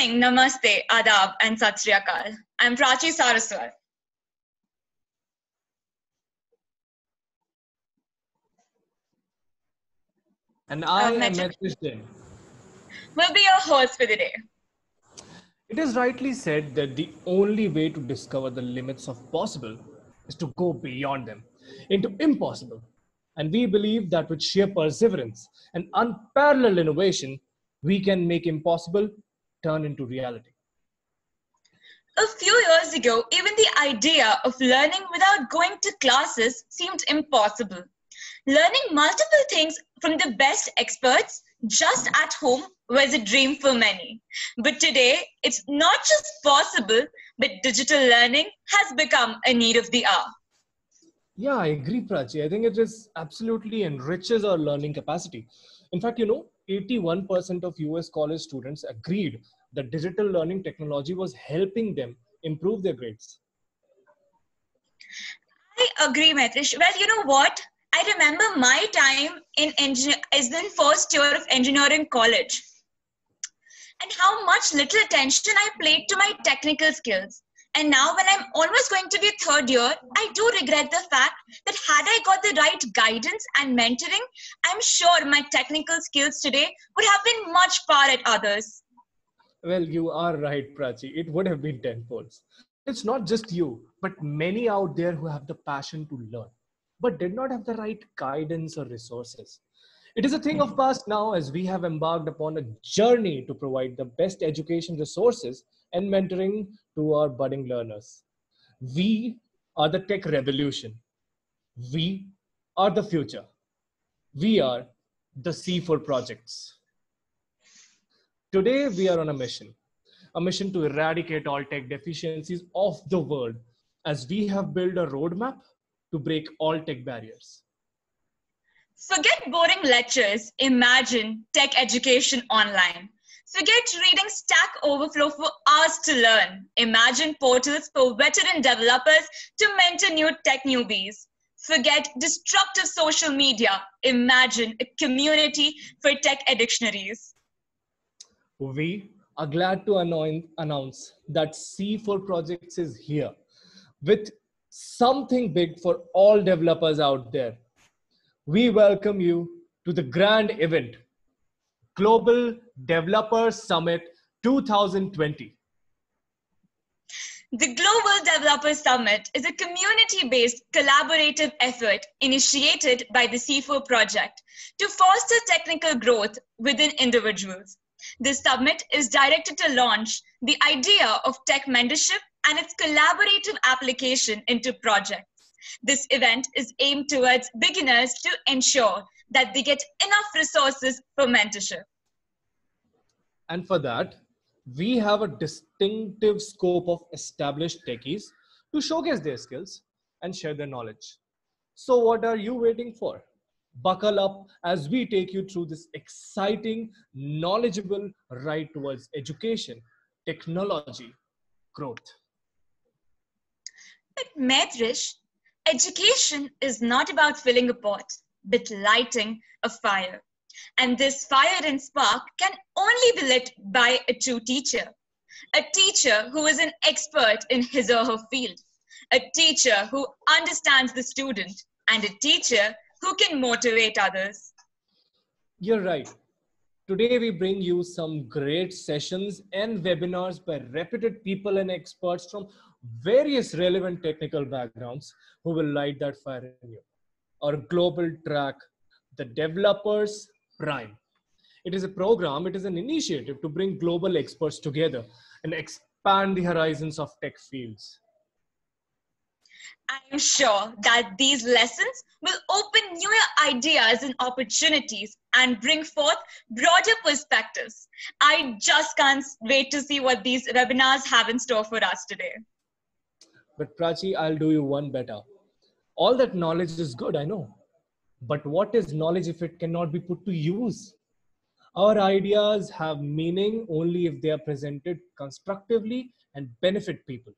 morning, namaste, adab, and sat sri akal. I'm Prachi Saraswat. And I Uh, am Metric. Metrish Jain. Will be your host for the day. It is rightly said that the only way to discover the limits of possible is to go beyond them into impossible. And we believe that with sheer perseverance and unparalleled innovation, we can make impossible turn into reality. A few years ago, even the idea of learning without going to classes seemed impossible. Learning multiple things from the best experts just at home was a dream for many. But today, it's not just possible, but digital learning has become a need of the hour. Yeah, I agree, Prachi. I think it is absolutely enriches our learning capacity. In fact, you know, 81% of US college students agreed that digital learning technology was helping them improve their grades. I agree, Metrish. Well, you know what? I remember my time in engineer as in first year of engineering college, and how much little attention I paid to my technical skills. And now, when I'm almost going to be third year, I do regret the fact that had I got the right guidance and mentoring, I'm sure my technical skills today would have been much far at others. Well, you are right, Prachi. It would have been tenfold. It's not just you, but many out there who have the passion to learn, but did not have the right guidance or resources. It is a thing of past now as we have embarked upon a journey to provide the best education resources and mentoring to our budding learners. We are the tech revolution. We are the future. We are the C4 projects. Today, we are on a mission a mission to eradicate all tech deficiencies of the world as we have built a roadmap to break all tech barriers. Forget boring lectures. Imagine tech education online. Forget reading Stack Overflow for hours to learn. Imagine portals for veteran developers to mentor new tech newbies. Forget destructive social media. Imagine a community for tech dictionaries. We are glad to announce that C4 Projects is here with something big for all developers out there. We welcome you to the grand event, Global Developer Summit 2020. The Global Developer Summit is a community based collaborative effort initiated by the C4 project to foster technical growth within individuals. This summit is directed to launch the idea of tech mentorship and its collaborative application into projects. This event is aimed towards beginners to ensure that they get enough resources for mentorship. And for that, we have a distinctive scope of established techies to showcase their skills and share their knowledge. So, what are you waiting for? Buckle up as we take you through this exciting, knowledgeable ride towards education, technology, growth. But Medrish, education is not about filling a pot, but lighting a fire. And this fire and spark can only be lit by a true teacher. A teacher who is an expert in his or her field. A teacher who understands the student. And a teacher who can motivate others. You're right. Today, we bring you some great sessions and webinars by reputed people and experts from various relevant technical backgrounds who will light that fire in you. Our global track, the Developers Prime. It is a program, it is an initiative to bring global experts together and expand the horizons of tech fields. I'm sure that these lessons will open new ideas and opportunities and bring forth broader perspectives. I just can't wait to see what these webinars have in store for us today. But Prachi, I'll do you one better. All that knowledge is good, I know. But what is knowledge if it cannot be put to use? Our ideas have meaning only if they are presented constructively and benefit people.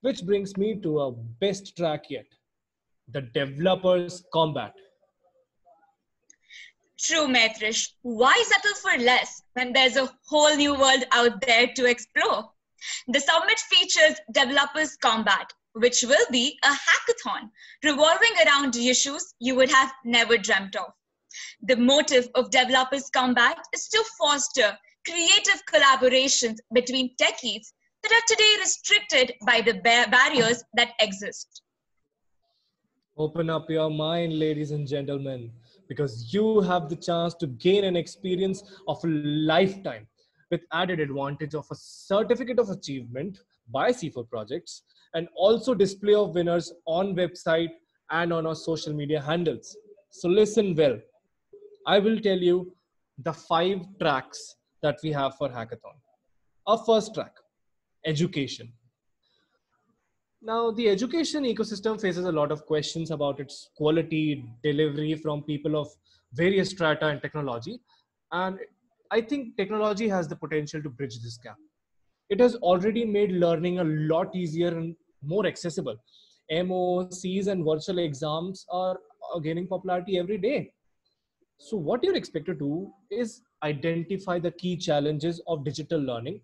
Which brings me to our best track yet the developers combat. True, Maitrish. Why settle for less when there's a whole new world out there to explore? The summit features Developers Combat, which will be a hackathon revolving around issues you would have never dreamt of. The motive of Developers Combat is to foster creative collaborations between techies that are today restricted by the barriers that exist. Open up your mind, ladies and gentlemen, because you have the chance to gain an experience of a lifetime with added advantage of a certificate of achievement by C4 projects and also display of winners on website and on our social media handles. So listen well. I will tell you the five tracks that we have for hackathon. Our first track, education. Now, the education ecosystem faces a lot of questions about its quality, delivery from people of various strata and technology. And I think technology has the potential to bridge this gap. It has already made learning a lot easier and more accessible. MOOCs and virtual exams are, gaining popularity every day. So, what you're expected to do is identify the key challenges of digital learning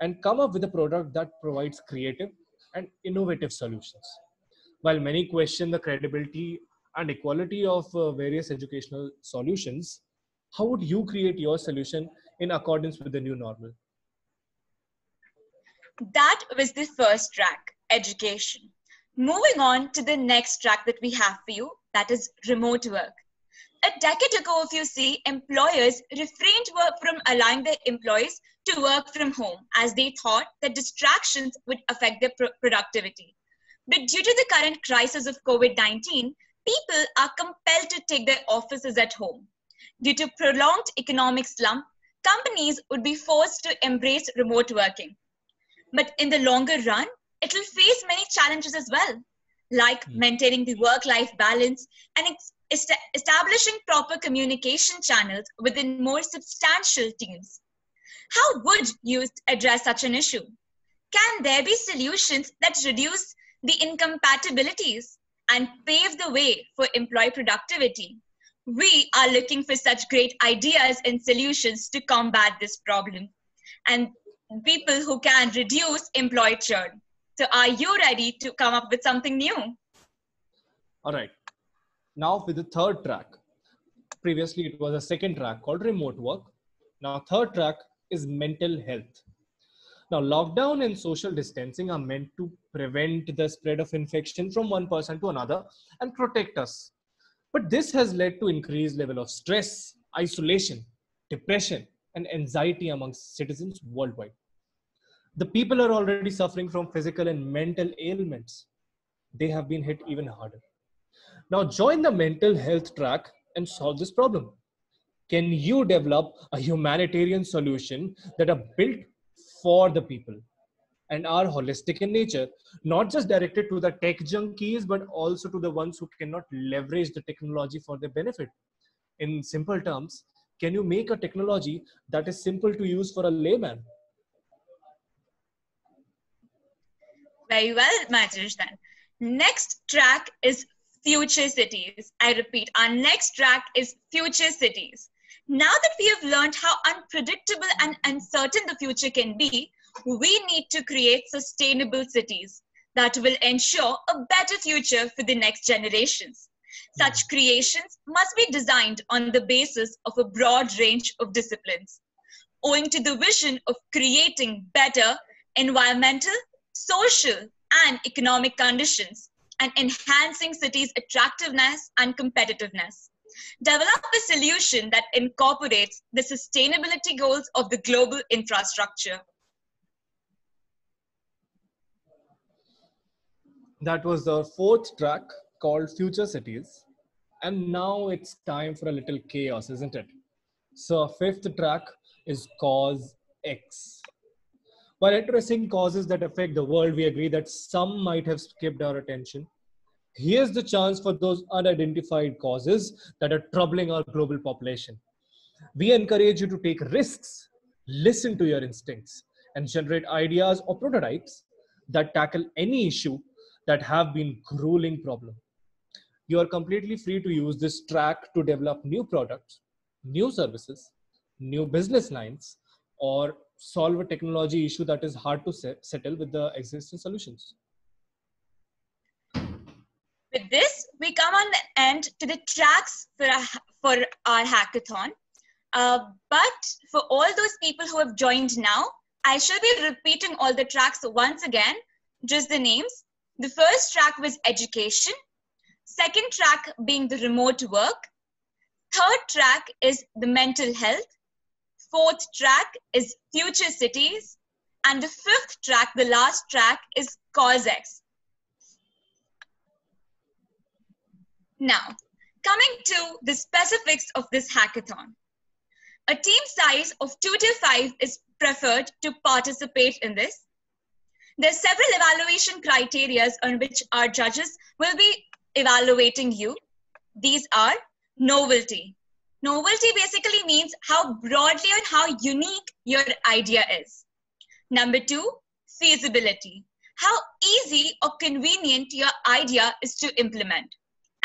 and come up with a product that provides creative and innovative solutions. While many question the credibility and equality of uh, various educational solutions, how would you create your solution in accordance with the new normal? That was the first track, education. Moving on to the next track that we have for you, that is remote work. A decade ago, if you see, employers refrained from allowing their employees to work from home as they thought that distractions would affect their pro- productivity. But due to the current crisis of COVID 19, people are compelled to take their offices at home. Due to prolonged economic slump, companies would be forced to embrace remote working. But in the longer run, it will face many challenges as well, like hmm. maintaining the work life balance and ex- establishing proper communication channels within more substantial teams. How would you address such an issue? Can there be solutions that reduce the incompatibilities and pave the way for employee productivity? We are looking for such great ideas and solutions to combat this problem and people who can reduce employee churn. So, are you ready to come up with something new? All right. Now with the third track. Previously, it was a second track called remote work. Now, third track is mental health. Now, lockdown and social distancing are meant to prevent the spread of infection from one person to another and protect us. But this has led to increased level of stress, isolation, depression, and anxiety amongst citizens worldwide. The people are already suffering from physical and mental ailments. They have been hit even harder. Now join the mental health track and solve this problem. Can you develop a humanitarian solution that are built for the people and are holistic in nature, not just directed to the tech junkies, but also to the ones who cannot leverage the technology for their benefit? In simple terms, can you make a technology that is simple to use for a layman? Very well, Majish then. Next track is future cities. I repeat, our next track is future cities. Now that we have learned how unpredictable and uncertain the future can be, we need to create sustainable cities that will ensure a better future for the next generations. Such hmm. creations must be designed on the basis of a broad range of disciplines. Owing to the vision of creating better environmental, social, and economic conditions, and enhancing cities' attractiveness and competitiveness. Develop a solution that incorporates the sustainability goals of the global infrastructure. That was the fourth track called Future Cities. And now it's time for a little chaos, isn't it? So, fifth track is Cause X. While addressing causes that affect the world, we agree that some might have skipped our attention. Here's the chance for those unidentified causes that are troubling our global population. We encourage you to take risks, listen to your instincts, and generate ideas or prototypes that tackle any issue that have been grueling problem. You are completely free to use this track to develop new products new services, new business lines, or solve a technology issue that is hard to settle with the existing solutions. With this, we come on the end to the tracks for our, for our hackathon. Uh, but for all those people who have joined now, I shall be repeating all the tracks once again, just the names. The first track was education. Second track being the remote work. Third track is the mental health. Fourth track is future cities. And the fifth track, the last track, is CauseX. Now, coming to the specifics of this hackathon. A team size of two to five is preferred to participate in this. There are several evaluation criteria on which our judges will be evaluating you. These are novelty. Novelty basically means how broadly and how unique your idea is. Number two, feasibility. How easy or convenient your idea is to implement.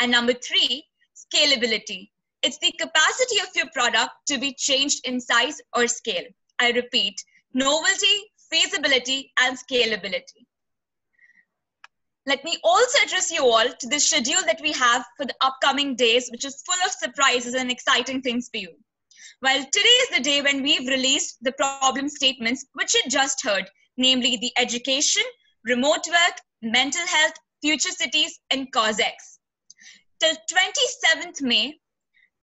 And number three, scalability. It's the capacity of your product to be changed in size or scale. I repeat, novelty, feasibility, and scalability. Let me also address you all to the schedule that we have for the upcoming days, which is full of surprises and exciting things for you. Well, today is the day when we've released the problem statements, which you just heard, namely the education, remote work, mental health, future cities, and CauseX. Till 27th May,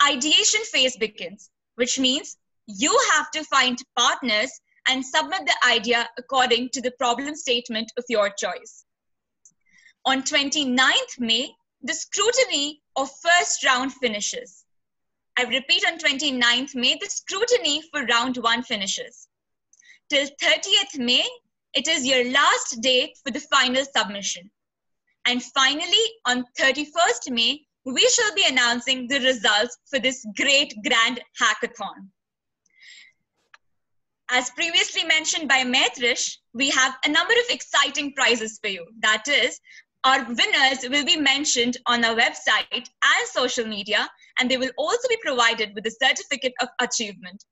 ideation phase begins, which means you have to find partners and submit the idea according to the problem statement of your choice. On 29th May, the scrutiny of first round finishes. I repeat on 29th May, the scrutiny for round one finishes. Till 30th May, it is your last date for the final submission. And finally, on 31st May, we shall be announcing the results for this great grand hackathon. As previously mentioned by Maitrish, we have a number of exciting prizes for you. That is, our winners will be mentioned on our website and social media, and they will also be provided with a certificate of achievement.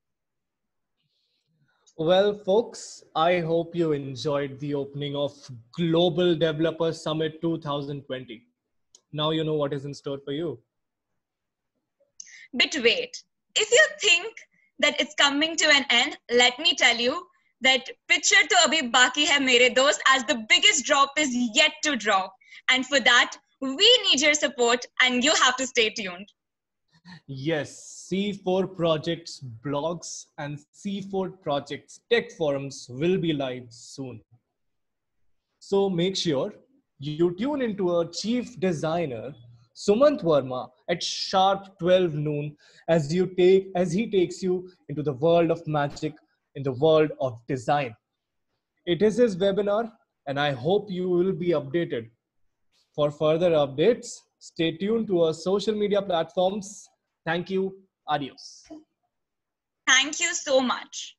Well, folks, I hope you enjoyed the opening of Global Developer Summit 2020. Now you know what is in store for you. But wait, if you think that it's coming to an end, let me tell you that picture to abhi baki hai mere dost as the biggest drop is yet to drop. And for that, we need your support and you have to stay tuned. Yes, C4 Projects blogs and C4 Projects tech forums will be live soon. So make sure you tune into our chief designer Sumant Verma at sharp 12 noon as you take as he takes you into the world of magic in the world of design. It is his webinar and I hope you will be updated. For further updates, stay tuned to our social media platforms. Thank you. Adios. Thank you so much.